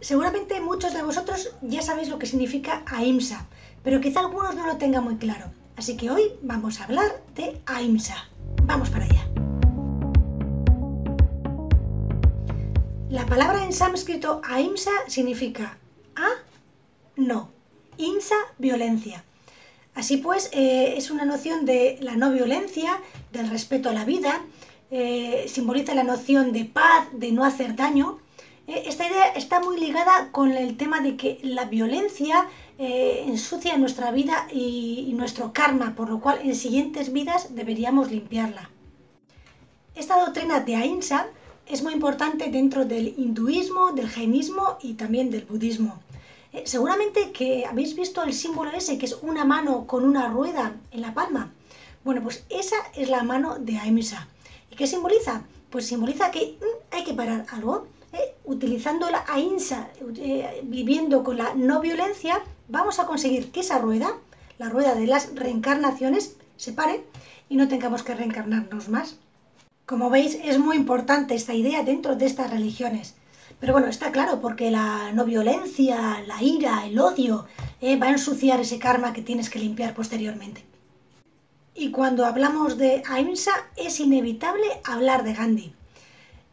Seguramente muchos de vosotros ya sabéis lo que significa AIMSA, pero quizá algunos no lo tengan muy claro. Así que hoy vamos a hablar de AIMSA. Vamos para allá. La palabra en sánscrito AIMSA significa A, no, INSA, violencia. Así pues, eh, es una noción de la no violencia, del respeto a la vida, eh, simboliza la noción de paz, de no hacer daño, esta idea está muy ligada con el tema de que la violencia eh, ensucia nuestra vida y, nuestro karma, por lo cual en siguientes vidas deberíamos limpiarla. Esta doctrina de Ahimsa es muy importante dentro del hinduismo, del jainismo y también del budismo. Eh, seguramente que habéis visto el símbolo ese, que es una mano con una rueda en la palma. Bueno, pues esa es la mano de Ahimsa. ¿Y qué simboliza? Pues simboliza que mm, hay que parar algo eh, utilizando la AINSA, eh, viviendo con la no violencia, vamos a conseguir que esa rueda, la rueda de las reencarnaciones, se pare y no tengamos que reencarnarnos más. Como veis, es muy importante esta idea dentro de estas religiones. Pero bueno, está claro, porque la no violencia, la ira, el odio, eh, va a ensuciar ese karma que tienes que limpiar posteriormente. Y cuando hablamos de AIMSA, es inevitable hablar de Gandhi.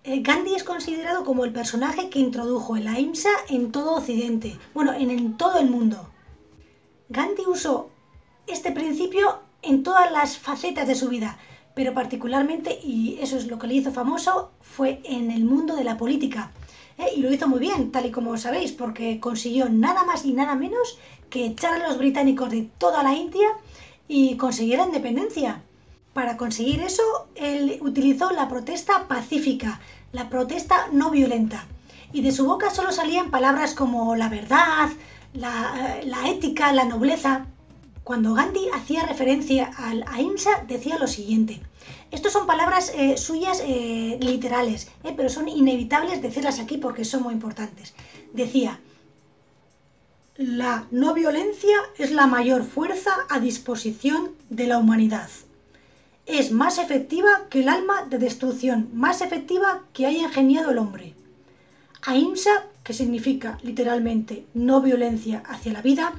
Eh, Gandhi es considerado como el personaje que introdujo el AIMSA en todo Occidente, bueno, en, todo el mundo. Gandhi usó este principio en todas las facetas de su vida, pero particularmente, y eso es lo que le hizo famoso, fue en el mundo de la política. Eh, y lo hizo muy bien, tal y como sabéis, porque consiguió nada más y nada menos que echar a los británicos de toda la India y conseguir la independencia. Para conseguir eso, él utilizó la protesta pacífica, la protesta no violenta. Y de su boca solo salían palabras como la verdad, la, ética, la nobleza. Cuando Gandhi hacía referencia al ahimsa decía lo siguiente. Estos son palabras eh, suyas eh, literales, eh, pero son inevitables decirlas aquí porque son muy importantes. Decía, la no violencia es la mayor fuerza a disposición de la humanidad es más efectiva que el alma de destrucción, más efectiva que haya ingeniado el hombre. Ahimsa, que significa literalmente no violencia hacia la vida,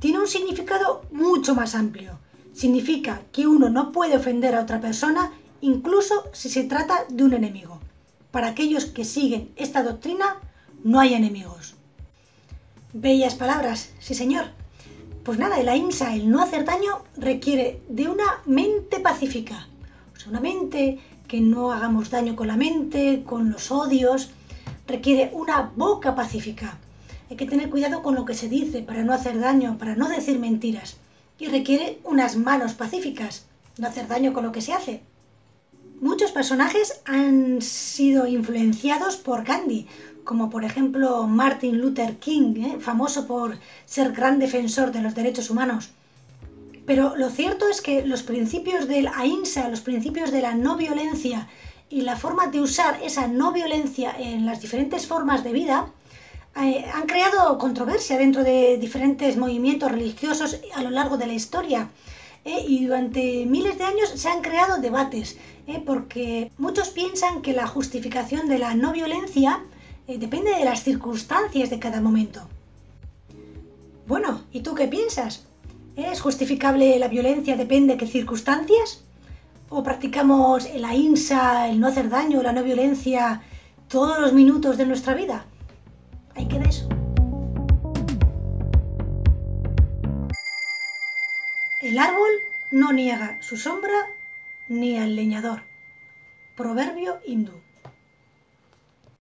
tiene un significado mucho más amplio. Significa que uno no puede ofender a otra persona incluso si se trata de un enemigo. Para aquellos que siguen esta doctrina, no hay enemigos. Bellas palabras, sí señor, pues nada, el AIMSA, el no hacer daño, requiere de una mente pacífica. O sea, una mente que no hagamos daño con la mente, con los odios. Requiere una boca pacífica. Hay que tener cuidado con lo que se dice para no hacer daño, para no decir mentiras. Y requiere unas manos pacíficas, no hacer daño con lo que se hace. Muchos personajes han sido influenciados por Gandhi, como por ejemplo Martin Luther King, ¿eh? famoso por ser gran defensor de los derechos humanos. Pero lo cierto es que los principios del AINSA, los principios de la no violencia y la forma de usar esa no violencia en las diferentes formas de vida eh, han creado controversia dentro de diferentes movimientos religiosos a lo largo de la historia. ¿eh? y durante miles de años se han creado debates, ¿eh? porque muchos piensan que la justificación de la no violencia eh, depende de las circunstancias de cada momento. Bueno, ¿y tú qué piensas? ¿Es justificable la violencia depende de qué circunstancias? ¿O practicamos el ahimsa, el no hacer daño, la no violencia todos los minutos de nuestra vida? Ahí queda eso. El árbol no niega su sombra ni al leñador. Proverbio hindú.